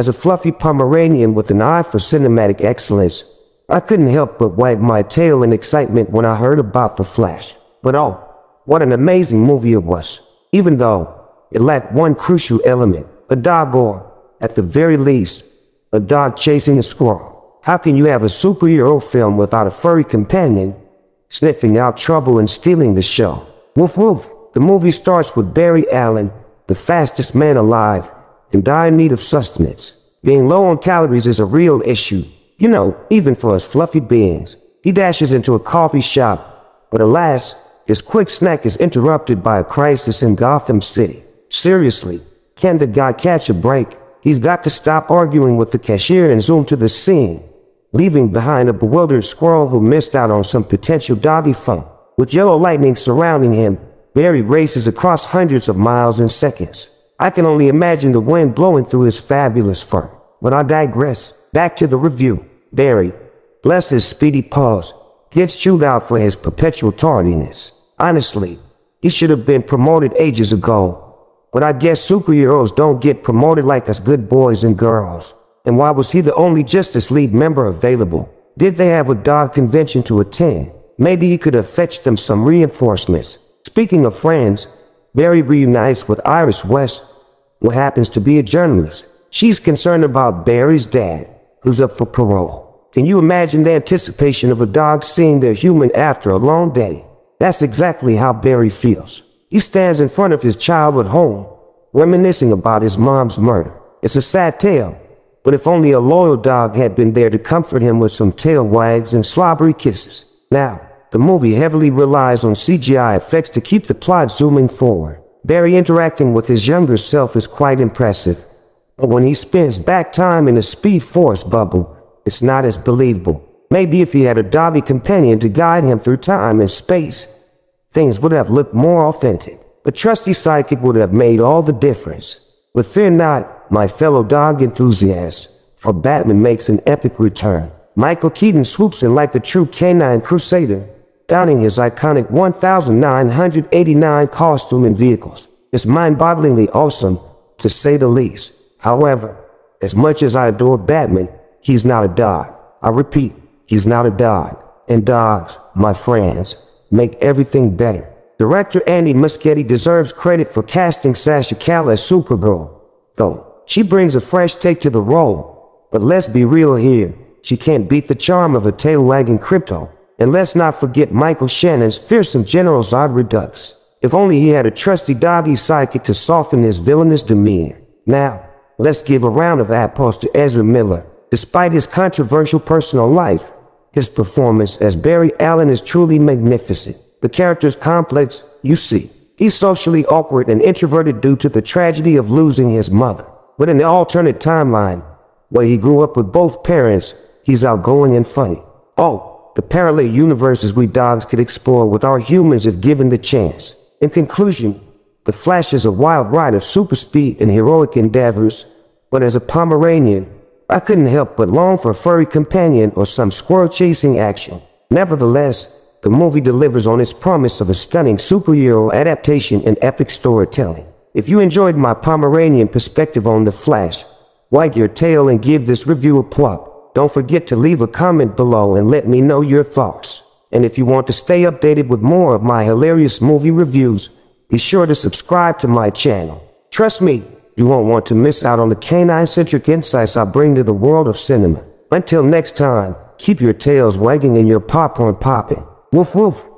As a fluffy Pomeranian with an eye for cinematic excellence, I couldn't help but wag my tail in excitement when I heard about The Flash. But oh, what an amazing movie it was. Even though it lacked one crucial element, a dog or, at the very least, a dog chasing a squirrel. How can you have a superhero film without a furry companion sniffing out trouble and stealing the show? Woof woof. The movie starts with Barry Allen, the fastest man alive, in dire need of sustenance. Being low on calories is a real issue, you know, even for us fluffy beings. He dashes into a coffee shop, but alas, his quick snack is interrupted by a crisis in Gotham City. Seriously, can the guy catch a break? He's got to stop arguing with the cashier and zoom to the scene, leaving behind a bewildered squirrel who missed out on some potential doggy fun. With yellow lightning surrounding him, Barry races across hundreds of miles in seconds. I can only imagine the wind blowing through his fabulous fur. But I digress. Back to the review. Barry, bless his speedy paws, gets chewed out for his perpetual tardiness. Honestly, he should have been promoted ages ago but I guess superheroes don't get promoted like us good boys and girls. And why was he the only Justice League member available? Did they have a dog convention to attend? Maybe he could have fetched them some reinforcements. Speaking of friends, Barry reunites with Iris West, who happens to be a journalist. She's concerned about Barry's dad, who's up for parole. Can you imagine the anticipation of a dog seeing their human after a long day? That's exactly how Barry feels. He stands in front of his childhood home, reminiscing about his mom's murder. It's a sad tale, but if only a loyal dog had been there to comfort him with some tail wags and slobbery kisses. Now, the movie heavily relies on CGI effects to keep the plot zooming forward. Barry interacting with his younger self is quite impressive, but when he spends back time in a Speed Force bubble, it's not as believable. Maybe if he had a Dobby companion to guide him through time and space, things would have looked more authentic. A trusty psychic would have made all the difference. But fear not, my fellow dog enthusiasts, for Batman makes an epic return. Michael Keaton swoops in like a true canine crusader, donning his iconic 1,989 costume and vehicles. It's mind-bogglingly awesome, to say the least. However, as much as I adore Batman, he's not a dog. I repeat, he's not a dog. And dogs, my friends, make everything better. Director Andy Muschietti deserves credit for casting Sasha Calle as Supergirl, though she brings a fresh take to the role. But let's be real here, she can't beat the charm of a tail-wagging Krypto. And let's not forget Michael Shannon's fearsome General Zod Redux. If only he had a trusty doggy sidekick to soften his villainous demeanor. Now, let's give a round of applause to Ezra Miller. Despite his controversial personal life, his performance as Barry Allen is truly magnificent. The character's complex, you see. He's socially awkward and introverted due to the tragedy of losing his mother. But in the alternate timeline, where he grew up with both parents, he's outgoing and funny. Oh, the parallel universes we dogs could explore with our humans if given the chance. In conclusion, The Flash is a wild ride of super speed and heroic endeavors, but as a Pomeranian, I couldn't help but long for a furry companion or some squirrel chasing action. Nevertheless, the movie delivers on its promise of a stunning superhero adaptation and epic storytelling. If you enjoyed my Pomeranian perspective on The Flash, wag your tail and give this review a plug. Don't forget to leave a comment below and let me know your thoughts. And if you want to stay updated with more of my hilarious movie reviews, be sure to subscribe to my channel. Trust me, you won't want to miss out on the canine-centric insights I bring to the world of cinema. Until next time, keep your tails wagging and your popcorn popping. Woof woof.